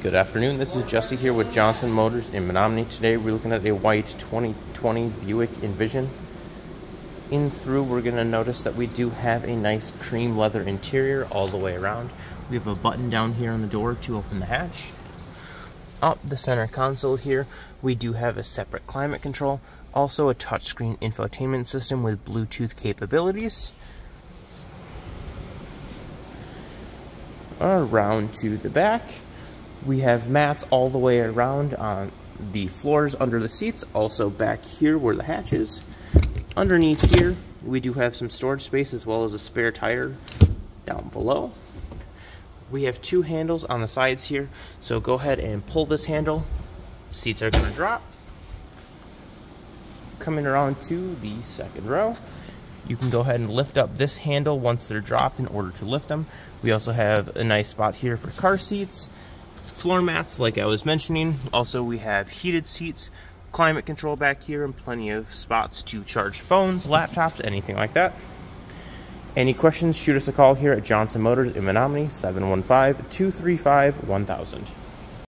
Good afternoon. This is Jesse here with Johnson Motors in Menomonie. Today we're looking at a white 2020 Buick Envision. In through, we're going to notice that we do have a nice cream leather interior all the way around. We have a button down here on the door to open the hatch. Up the center console here, we do have a separate climate control, also a touchscreen infotainment system with Bluetooth capabilities. Around to the back we have mats all the way around on the floors under the seats, also back here where the hatch is. Underneath here, we do have some storage space as well as a spare tire down below. We have two handles on the sides here, so go ahead and pull this handle. Seats are gonna drop. Coming around to the second row, you can go ahead and lift up this handle once they're dropped in order to lift them. We also have a nice spot here for car seats floor mats like I was mentioning. Also we have heated seats, climate control back here, and plenty of spots to charge phones, laptops, anything like that. Any questions, shoot us a call here at Johnson Motors in Menomonie, 715-235-1000.